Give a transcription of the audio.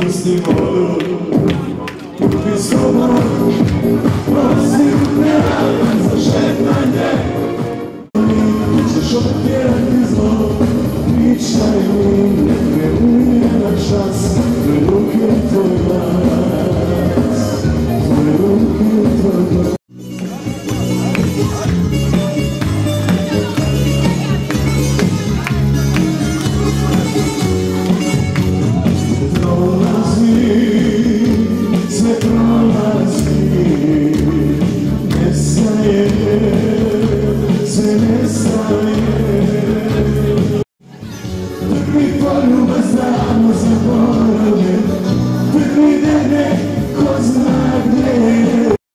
desse mundo, porque sou humano, mas Vamos embora, meu Vem me dener, coisa